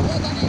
我要当这